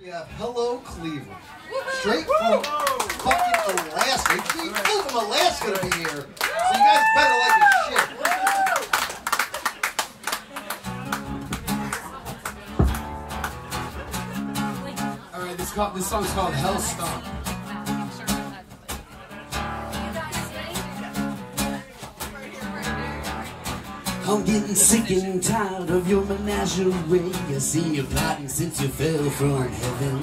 We have Hello Cleveland. Straight from fucking Alaska. You flew from Alaska to be here. So you guys better like the shit. All right, this, this song's called Hellstomp. I'm getting sick and tired of your menagerie. I've see you plotting since you fell from heaven.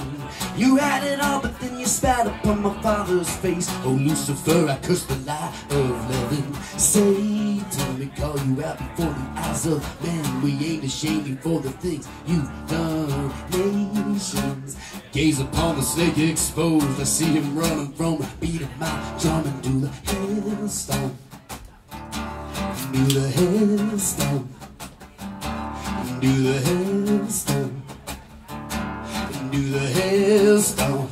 You had it all, but then you spat upon my father's face. Oh, Lucifer, I cursed the lie of leaven. Satan, we call you out before the eyes of men. We ain't ashamed for the things you've done. Nations gaze upon the snake exposed. I see him running from the beat of my drum and do the Hell Stomp do the Hell Stomp, do the Hell Stomp, do the Hell Stomp.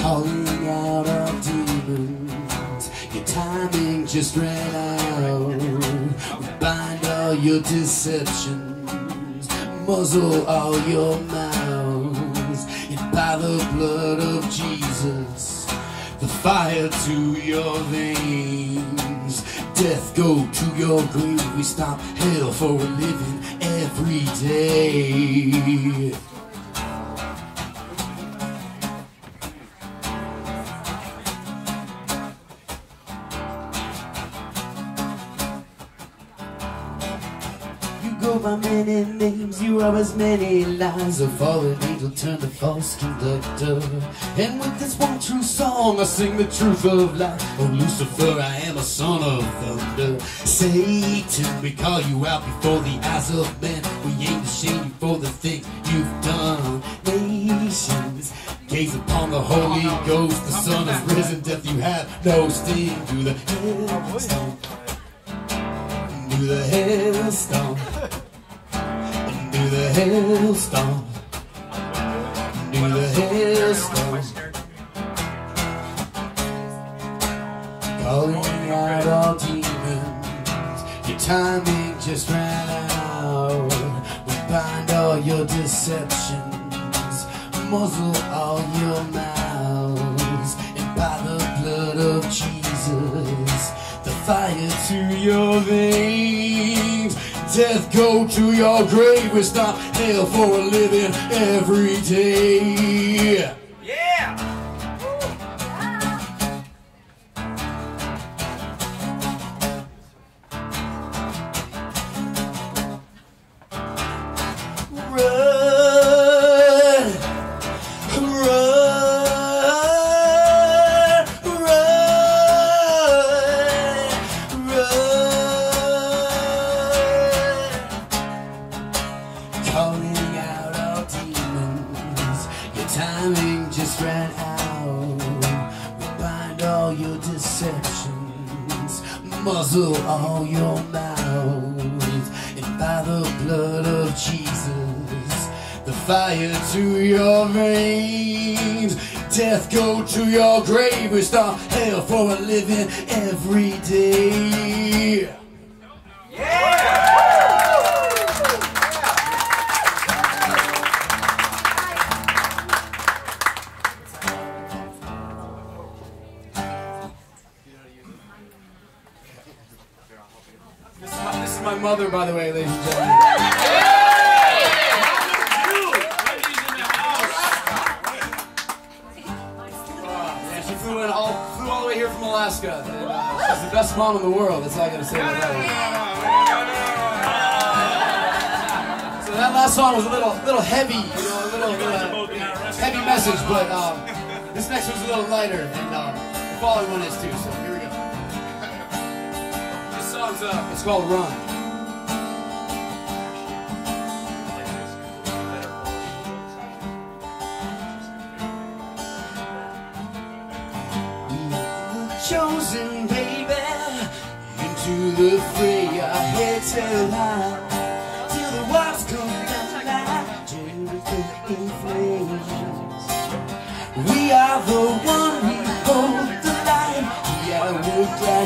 Calling out our demons, your timing just ran out. Bind all your deceptions, muzzle all your mouths, and by the blood of Jesus fire to your veins. Death go to your grave. We stop hell for a living every day. By many names, you are as many lies. A fallen angel turned to false conductor. And with this one true song, I sing the truth of life. Oh, Lucifer, I am a son of thunder. Satan, we call you out before the eyes of men. We ain't ashamed for the things you've done. Nations, gaze upon the Holy Ghost. The Son has risen, death you have no sting. Do the Hell Stomp, do the Hell Stomp do the Hell Stomp, do the Hell Stomp. Calling out all demons, your timing just ran out. We bind all your deceptions, muzzle all your mouths, and by the blood of Jesus, the fire to your veins. Death go to your grave. We stop hell for a living every day. Blood of Jesus, the fire to your veins. Death go to your grave, we stop hell for a living every day. This is, my, mother, by the way, ladies and gentlemen. Yeah, she flew all the way here from Alaska. And, uh, she's the best mom in the world. That's all I gotta say about that. So that last song was a little little heavy, you know, a little uh, heavy message, but um, this next one's a little lighter, and um, the following one is too. So song's uh, it's called Run. chosen baby into the fray. Our heads held high till the walls come down Jericho in flames. We are the one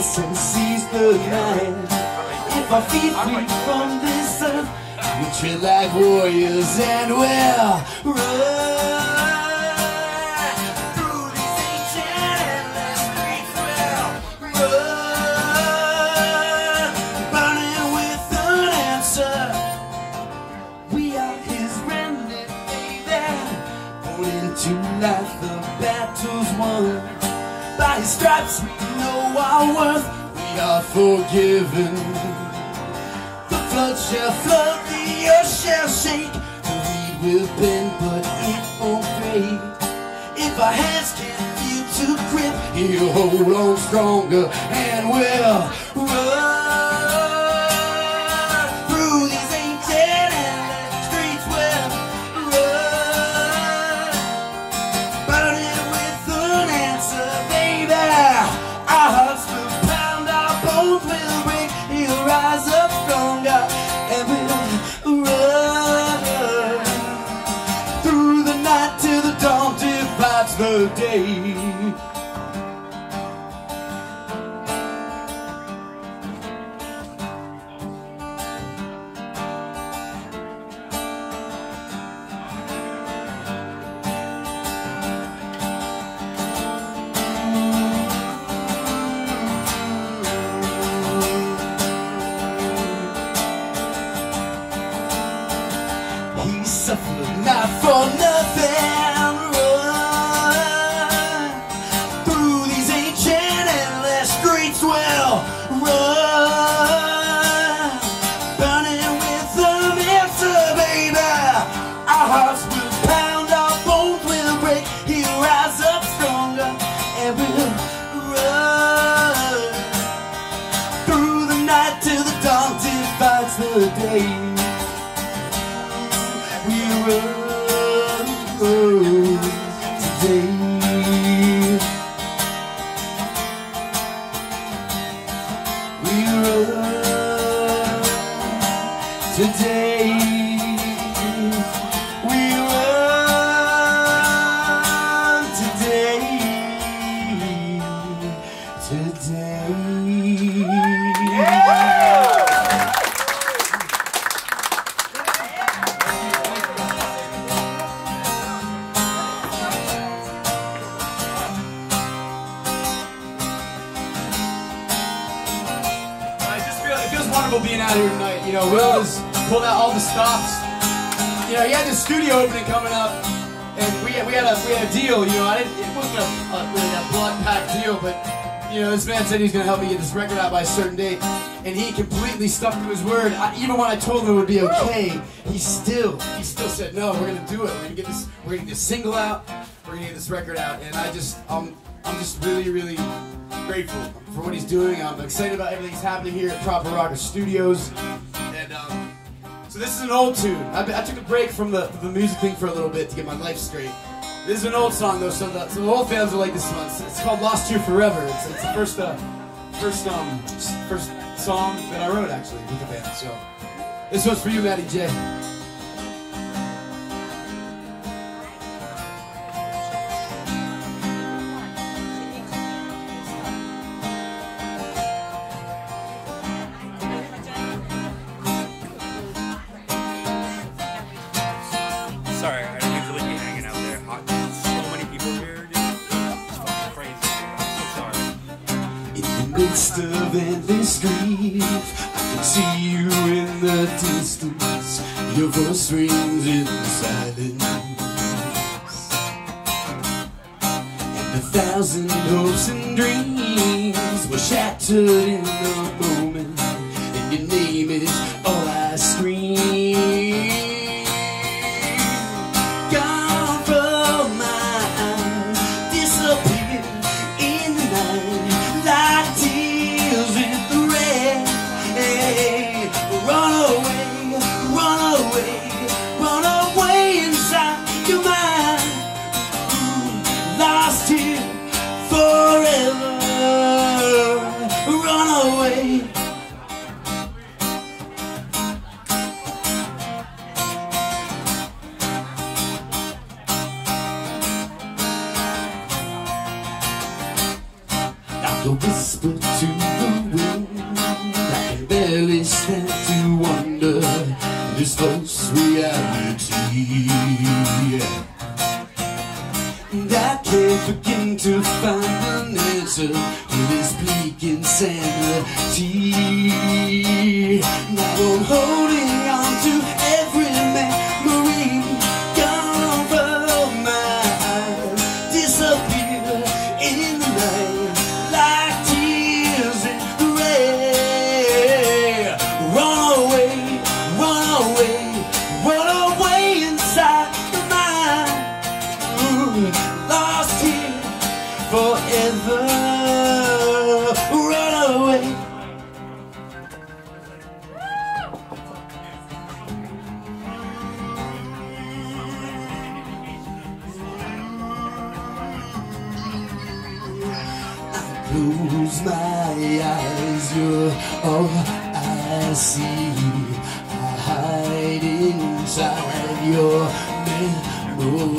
and seize the night. If our feet free from this earth, We tread like warriors and we'll run through these ancient endless streets. We'll run, burning with an answer. We are his remnant, baby. Born into life, the battle's won. By his stripes, our worth. We are forgiven. The flood shall flood, the earth shall shake. The reed will bend, but it won't break. If our hands can't feel to grip, he'll hold on stronger and we'll divides Run today. We run today. We run today. Today. Pulled out all the stops. You know, he had this studio opening coming up, and we we had a we had a deal. You know, I didn't. It wasn't a, a really a blood pact deal, but you know, this man said he was to help me get this record out by a certain date, and he completely stuck to his word. I, even when I told him it would be okay, he still he still said no. We're going to do it. We're to get this. We're to get this single out. We're to get this record out, and I just um I'm just really really grateful for what he's doing. I'm excited about everything that's happening here at Proper Rocker Studios. So this is an old tune. I, I took a break from the, the music thing for a little bit to get my life straight. This is an old song though, so the, so the old fans will like this one. It's, it's called "Lost You Forever." It's, it's the first uh, first um first song that I wrote actually with the band. So this one's for you, Maddie J. of endless grief, I can see you in the distance. Your voice rings in the silence. And a thousand hopes and dreams were shattered in a A whisper to the wind I can barely stand to wonder this false reality. And I can't begin to find an answer to this bleak insanity. Close my eyes, you're all I see. I hide inside your memory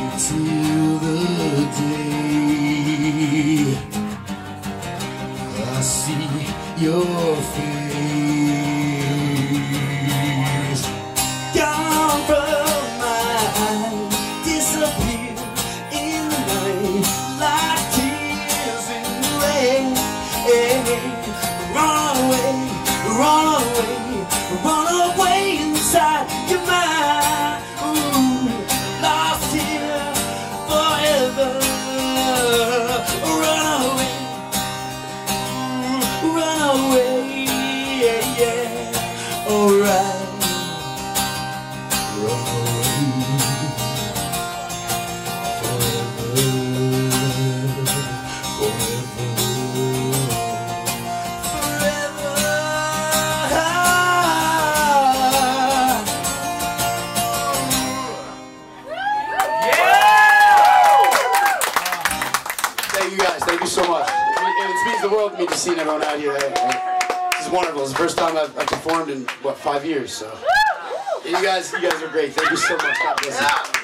until the day I see your face. Run away, yeah, yeah. Alright. World to me just seeing everyone out here. This is wonderful. It's the first time I've, I've performed in what five years. So, you guys, you guys are great. Thank you so much. God bless you.